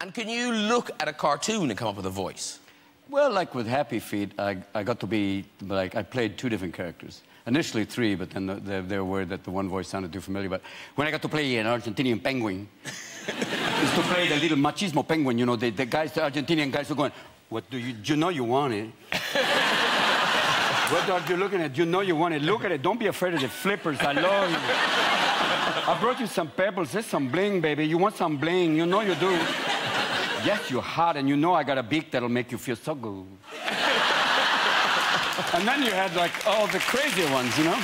And can you look at a cartoon and come up with a voice? Well, like with Happy Feet, I, I got to be, like, I played two different characters. Initially three, but then they, they were worried that the one voice sounded too familiar. But when I got to play an Argentinian penguin, is to play the little machismo penguin, you know, the, the guys, the Argentinian guys are going, what do you, you know you want it? what are you looking at? You know you want it. Look at it. Don't be afraid of the flippers. I love you. I brought you some pebbles. There's some bling, baby. You want some bling? You know you do. Yes, you're hot, and you know I got a beak that'll make you feel so good. and then you had like all the crazy ones, you know?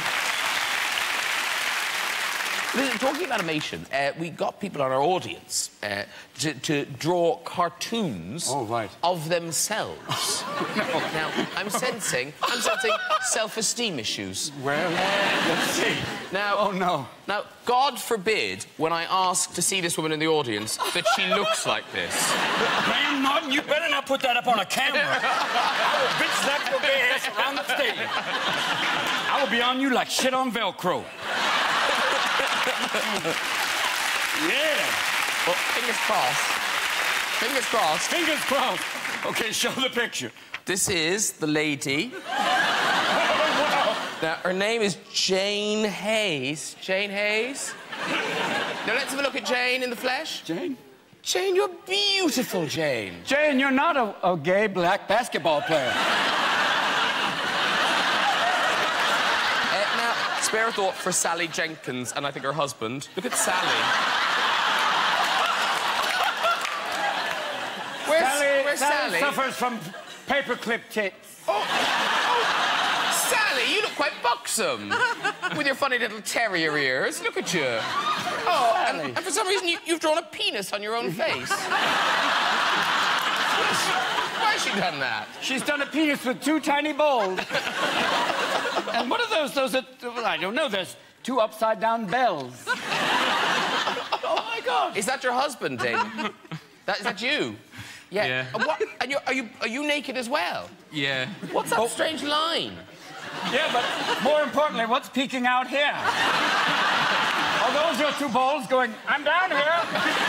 Listen, talking about animation, uh, we got people on our audience uh, to, to, draw cartoons oh, right. of themselves. no. Now, I'm sensing, I'm sensing self-esteem issues. Well, uh, let's see. Now, oh no. Now, God forbid, when I ask to see this woman in the audience, that she looks like this. Graham Norton, you better not put that up on a camera. I will bitch slap your ass around the stage. I will be on you like shit on Velcro yeah. Well, fingers crossed. Fingers crossed. Fingers crossed. Okay, show the picture. This is the lady. now, her name is Jane Hayes. Jane Hayes? now, let's have a look at Jane in the flesh. Jane? Jane, you're beautiful, Jane. Jane, you're not a, a gay black basketball player. spare a thought for Sally Jenkins and I think her husband. Look at Sally. Where's Sally? Where's Sally, Sally? suffers from paperclip tits. Oh, oh, Sally, you look quite buxom with your funny little terrier ears. Look at you. Oh, and, and, for some reason you, you've drawn a penis on your own face. Why she done that? She's done a penis with two tiny balls. and what are those? Those are, well, I don't know. There's two upside down bells. oh my God! Is that your husband, David? that, is that you? Yeah. yeah. And, what, and you're, are you are you naked as well? Yeah. What's that oh. strange line? Yeah, but more importantly, what's peeking out here? Are those your two balls going? I'm down here.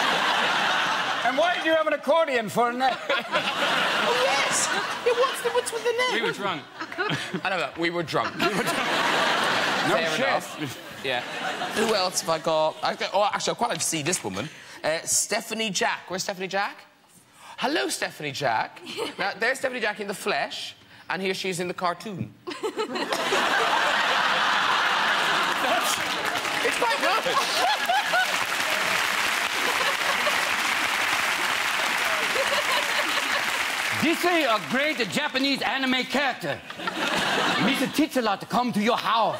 And why do you have an accordion for a neck? oh yes. Yeah, what's the what's with the neck? We were drunk. I know that. We were drunk. We were drunk. no Fair shit. Enough. Yeah. Who else have I got? I, oh, actually, I quite like to see this woman. Uh, Stephanie Jack. Where's Stephanie Jack? Hello, Stephanie Jack. now, there's Stephanie Jack in the flesh, and here she is in the cartoon. It's quite good. This is a great Japanese anime character. Mr. Titsula to come to your house.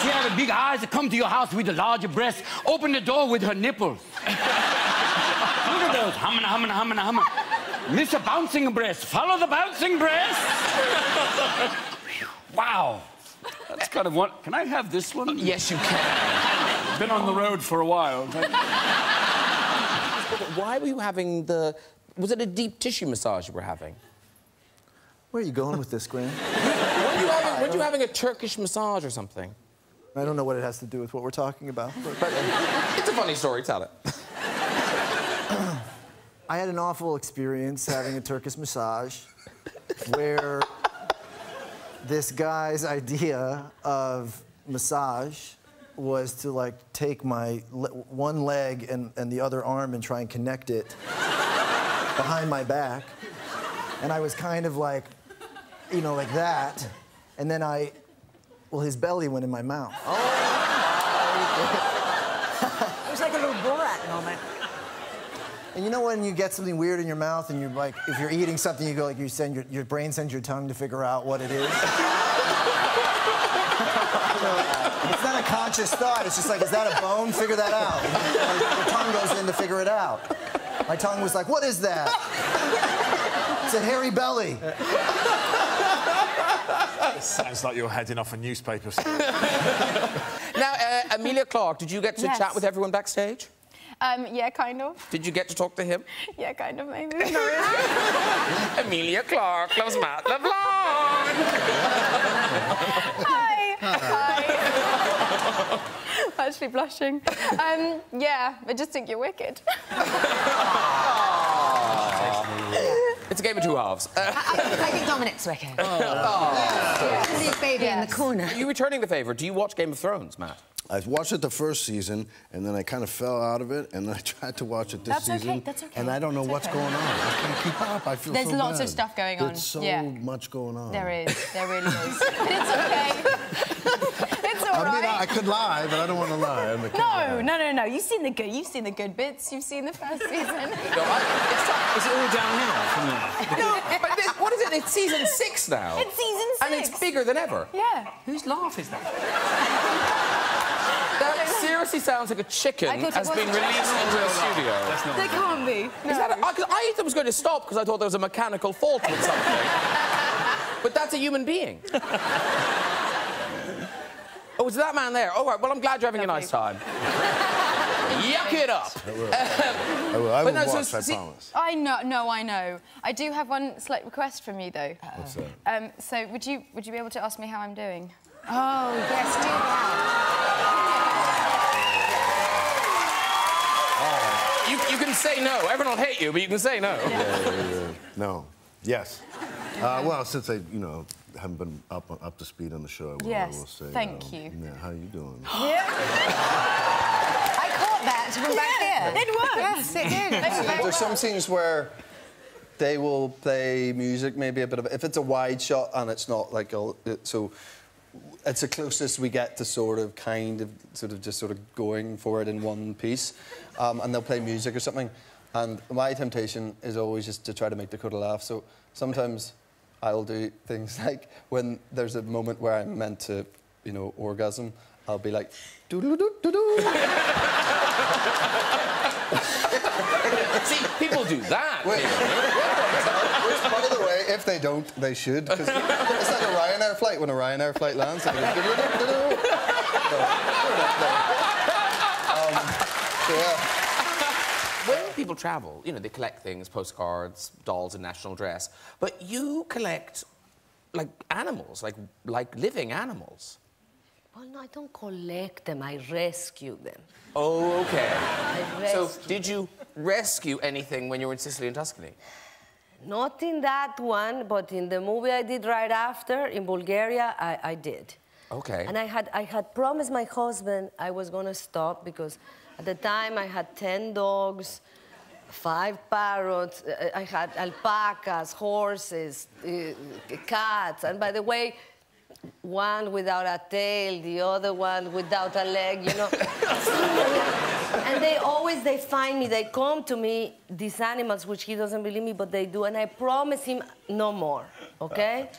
She have big eyes to come to your house with a larger breast. Open the door with her nipples. Look at those. Humming, humming, humming, humming. Mr. Bouncing Breast. Follow the bouncing breast. wow. That's kind of what. Can I have this one? Yes, you can. Been on the road for a while. Why were you having the was it a deep tissue massage you were having? Where are you going with this, Graham? weren't, you having, weren't you having a Turkish massage or something? I don't know what it has to do with what we're talking about. But, but uh, it's a funny story. Tell it. I had an awful experience having a Turkish massage where this guy's idea of massage was to like take my le one leg and, and the other arm and try and connect it behind my back. And I was kind of like, you know, like that. And then I, well, his belly went in my mouth. Oh. it was like a little Borat moment. And you know when you get something weird in your mouth and you're like, if you're eating something, you go like, you send your, your brain sends your tongue to figure out what it is. it's not a conscious thought. It's just like, is that a bone? Figure that out. Your tongue goes in to figure it out. My tongue was like, what is that? it's a hairy belly. Sounds like you're heading off a newspaper. now, uh, Emilia Clarke, did you get to yes. chat with everyone backstage? Um, yeah, kind of. Did you get to talk to him? Yeah, kind of, maybe. Emilia Clarke loves Matt LeBlanc. Hi. Hi. actually blushing. Um, yeah, I just think you're wicked. game of two halves. Uh, I, I think Dominic's wicked. Oh. Leave baby in the corner. are you returning the favour? Do you watch Game of Thrones, Matt? I watched it the first season, and then I kind of fell out of it, and then I tried to watch it this That's okay, season. that's okay, And I don't know that's what's okay. going on. I can't keep up. I feel There's so lots of stuff going on, There's so yeah. much going on. There is. There really is. But it's okay. it's all I right. mean, I, I could lie, but I don't want to lie. I'm a no, no, no, no. You've seen the good. You've seen the good bits. You've seen the first season. No, I, Is it all downhill from there? no, but this, what is it? It's season six now. It's season six. And it's bigger than ever. yeah. Whose laugh is that? That seriously sounds like a chicken I thought it has been released into the studio. They can't be. Is that a, I, 'cause I thought it was going to stop because I thought there was a mechanical fault with something. but that's a human being. Oh, it's that man there. All right, well, I'm glad you're having a nice time. Yuck it up. I will. I will, I will no, so I see- promise. I know. No, I know. I do have one slight request from you, though. What's that? Um, so, would you would you be able to ask me how I'm doing? Oh, yes, do that. You, you can say no. Everyone will hate you, but you can say no. Yeah, yeah, yeah. No. Yes. Uh, well, since I, you know, haven't been up up to speed on the show, I will, Yes, I will say. thank um, you. Yeah, how are you doing? Yeah. I caught that from back here. It works. Yes, it did. There's some scenes where they will play music, maybe a bit of if it's a wide shot and it's not like a, it- so. It's the closest we get to sort of kind of sort of just sort of going for it in one piece, um, and they'll play music or something. And my temptation is always just to try to make Dakota laugh. So sometimes I'll do things like when there's a moment where I'm meant to, you know, orgasm, I'll be like, doo doo doo doo doo. See, people do that. Wait. Which, by the way, if they don't, they should. it's like a Ryanair flight when a Ryanair flight lands. And it goes, "Do-do-do-do-do." So, um, so, yeah. When people travel, you know, they collect things, postcards, dolls in national dress, but you collect like animals, like like living animals. Well, no, I don't collect them. I rescue them. Oh, okay. So, did you rescue anything when you were in Sicily and Tuscany? Not in that one, but in the movie I did right after in Bulgaria, I, I did. Okay. And I had, I had promised my husband I was going to stop because at the time I had 10 dogs, five parrots, uh, I had alpacas, horses, uh, cats. And by the way, one without a tail, the other one without a leg, you know. and they always, they find me, they come to me, these animals, which he doesn't believe me, but they do. And I promise him no more, okay?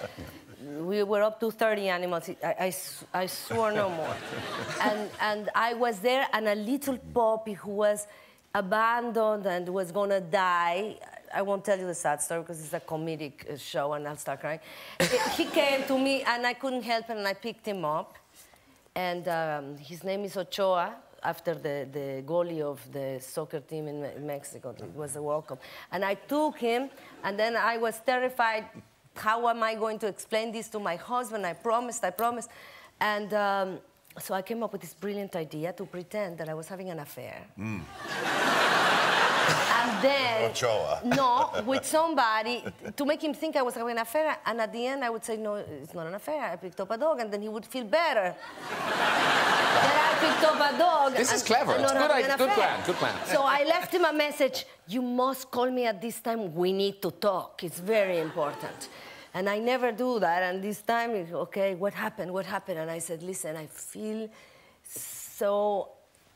we were up to 30 animals. I I swore no more. and, and I was there, and a little puppy who was abandoned and was gonna die. I won't tell you the sad story because it's a comedic show and I'll start crying. he came to me and I couldn't help it and I picked him up. And um, his name is Ochoa, after the, the goalie of the soccer team in Me- Mexico. It was a Cup. And I took him, and then I was terrified. How am I going to explain this to my husband? I promised, I promised. And um, so I came up with this brilliant idea to pretend that I was having an affair. Mm. And then, Ochoa. no, with somebody to make him think I was having an affair. And at the end, I would say, no, it's not an affair. I picked up a dog, and then he would feel better. that I picked up a dog. This is clever. It's good having an idea- good plan, good plan. So I left him a message. You must call me at this time. We need to talk. It's very important. And I never do that. And this time, okay, what happened? What happened? And I said, listen, I feel so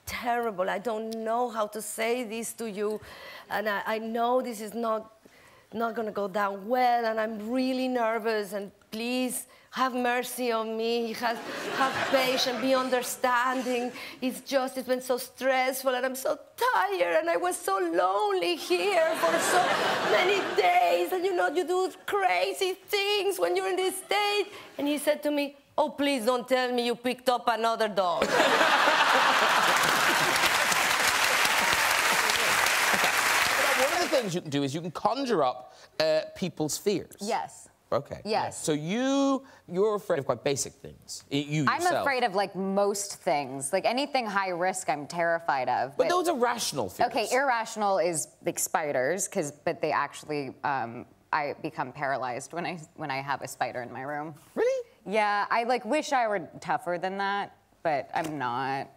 terrible. I don't know how to say this to you. And I, I know this is not, not going to go down well. And I'm really nervous. And please have mercy on me. Have, have patience. Be understanding. It's just, it's been so stressful. And I'm so tired. And I was so lonely here for so many days. And you know, you do crazy things when you're in this state. And he said to me, Oh, please don't tell me you picked up another dog. One of the things you can do is you can conjure up uh, people's fears. Yes. Okay. Yes. So you you're afraid of quite basic things. You I'm yourself. afraid of like most things. Like anything high risk, I'm terrified of. But those are rational fears. Okay, irrational is like spiders, because but they actually um, I become paralyzed when I when I have a spider in my room. Really? Yeah, I like wish I were tougher than that, but I'm not.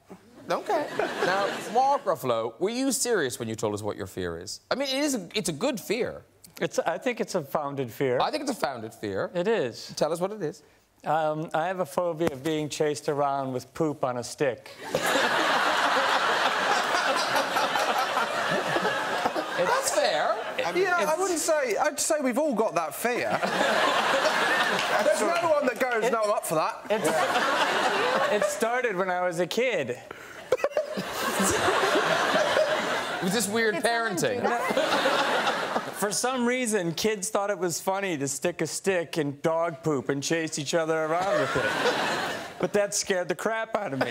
Okay. now, Mark Ruffalo, were you serious when you told us what your fear is? I mean, it is a, it's a good fear. It's, I think it's a founded fear. I think it's a founded fear. It is. Tell us what it is. Um, I have a phobia of being chased around with poop on a stick. That's fair. yeah, I wouldn't say. I'd say we've all got that fear. There's no one that goes, no, I'm up for that. It started when I was a kid. it Was this weird parenting? For some reason, kids thought it was funny to stick a stick in dog poop and chase each other around with it. But that scared the crap out of me.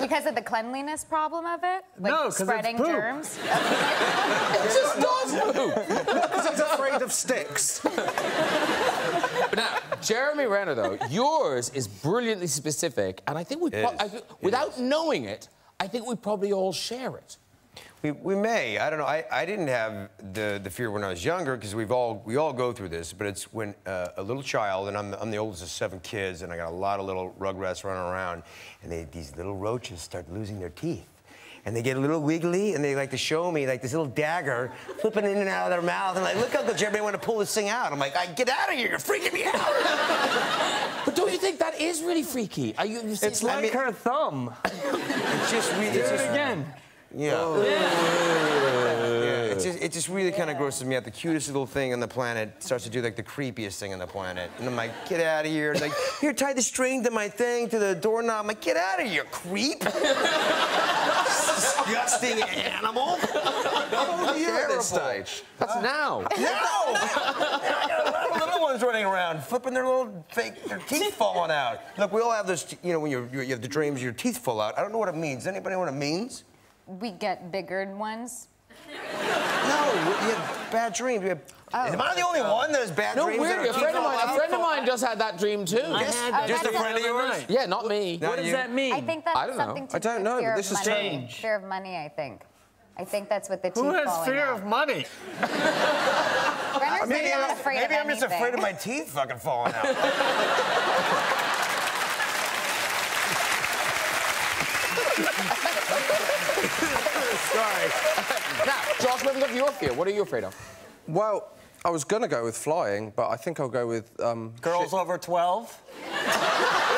Because of the cleanliness problem of it? Like No, 'cause it's spreading poop. germs? It just does poop. Because he's afraid of sticks. But now, Jeremy Renner, though, yours is brilliantly specific, and I think we, pro- I, thi- without knowing it, I think we probably all share it. We, we may. I don't know. I, I didn't have the, the fear when I was younger because we've all we all go through this. But it's when uh, a little child, and I'm, I'm the oldest of seven kids, and I got a lot of little rugrats running around, and they, these little roaches start losing their teeth. And they get a little wiggly, and they like to show me like this little dagger flipping in and out of their mouth. And like, look, Uncle Jeremy, I want to pull this thing out. I'm like, I, get out of here! You're freaking me out. But don't you think that is really freaky? Are you, you see- It's like her thumb. It's just really. Do It's it just, again. Oh. Yeah. Yeah, it just, it just really kind of grosses me out. The cutest little thing on the planet starts to do like the creepiest thing on the planet. And I'm like, get out of here. Like, here, tie the string to my thing, to the doorknob. I'm like, get out of here, creep. Disgusting animal. How old are you at this Terrible. stage? That's now. No! I got a lot of little ones running around, flipping their little fake, their teeth falling out. Look, we all have those, you know, when you're, you have the dreams, your teeth fall out. I don't know what it means. Anybody know what it means? We get bigger ones. No, you have bad dreams. You have, oh. Am I the only one that has bad No, dreams? weird. that A our friend teeth of mine, a friend of mine just had that dream too. Oh, Just a friend of yours? Yeah, not me. What does that mean? I think that's I don't know. something to I don't know, fear of this is money. strange. Fear of money, I think. I think that's what the teeth Who has fear out. of money? Renner's Maybe, not I'm, afraid maybe of I'm just afraid of my teeth fucking falling out. Sorry. now, Josh, what have your fear? What are you afraid of? Well, I was going to go with flying, but I think I'll go with. Um, Girls over 12?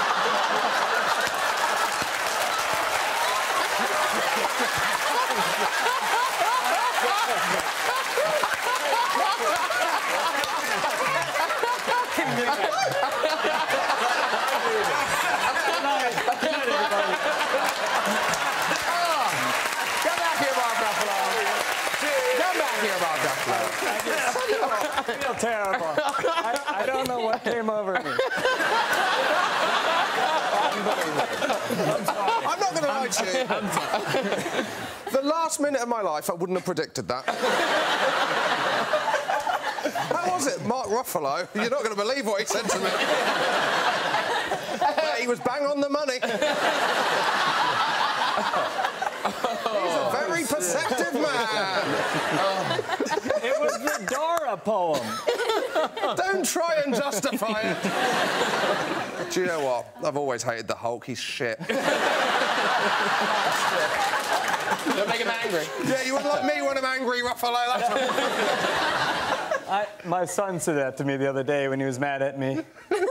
Come back here, Mark Ruffalo. Come back here, Mark Ruffalo. I feel terrible. I, I don't know what came over me. I'm not going to lie to you. the last minute of my life, I wouldn't have predicted that. How was it, Mark Ruffalo? You're not going to believe what he said to me. But he was bang on the money. He's a very perceptive man. It was the Dora poem. Don't try and justify it. Do you know what? I've always hated the Hulk. He's shit. Don't make him angry. Yeah, you wouldn't like me when I'm angry, Ruffalo. That's what... I, my son said that to me the other day when he was mad at me.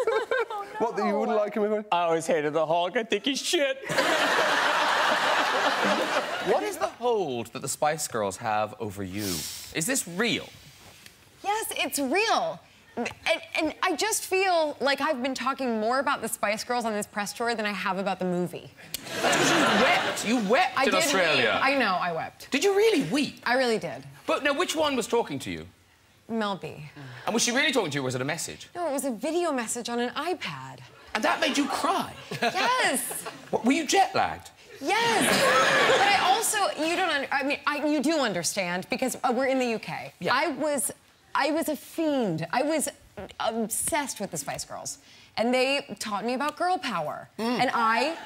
What, that you wouldn't like him if I always hated the Hulk. I think he's shit. What is the hold that the Spice Girls have over you? Is this real? Yes, it's real. And, and I just feel like I've been talking more about the Spice Girls on this press tour than I have about the movie. You wept. You wept I in did Australia. Weep. I know, I wept. Did you really weep? I really did. But now, which one was talking to you? Mel B. And was she really talking to you, or was it a message? No, it was a video message on an iPad. And that made you cry? Yes. What, were you jet lagged? Yes. but I also, you don't, under, I mean, I, you do understand because uh, we're in the UK. Yeah. I was, I was a fiend. I was obsessed with the Spice Girls. And they taught me about girl power. Mm. And I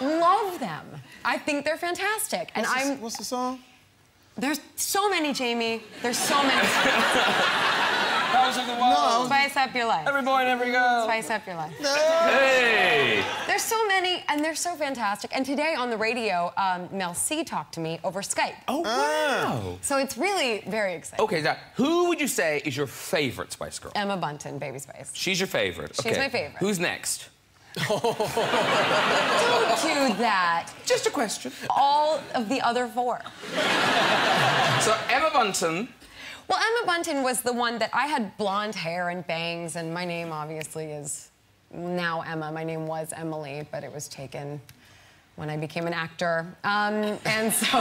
love them. I think they're fantastic. And What's the- I'm. what's the song? There's so many, Jamie. There's so many. How's it going? Spice up your life. Every boy and every girl. Spice up your life. Hey! There's so many, and they're so fantastic. And today on the radio, um, Mel C talked to me over Skype. Oh, wow. So it's really very exciting. Okay, now, who would you say is your favorite Spice Girl? Emma Bunton, Baby Spice. She's your favorite. She's okay. my favorite. Who's next? Don't do that. Just a question. All of the other four. So Emma Bunton. Well, Emma Bunton was the one that I had blonde hair and bangs, and my name obviously is now Emma. My name was Emily, but it was taken when I became an actor. Um, and so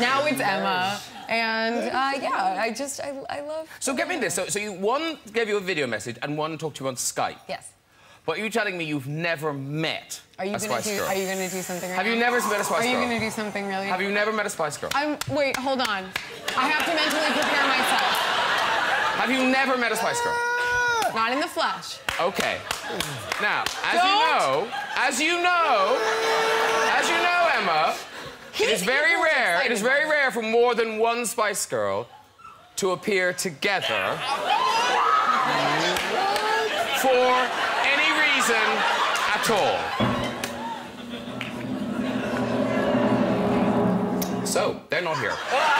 now it's Emma. And uh, yeah, I just, I, I love. So get me this. So, so you one gave you a video message and one talked to you on Skype. Yes. But you're telling me you've never met Are you a gonna Spice do? Girl? Are you gonna do something right Have now? you never met a Spice girl? Are you Girl? gonna do something really? Have you never met a Spice Girl? I'm. Wait, hold on. I have to mentally prepare myself. Have you never met a Spice Girl? Not in the flesh. Okay. Now, as you Don't. know, as you know, as you know, Emma, it is very rare. It is very rare for more than one Spice Girl to appear together for So they're not here. Ah!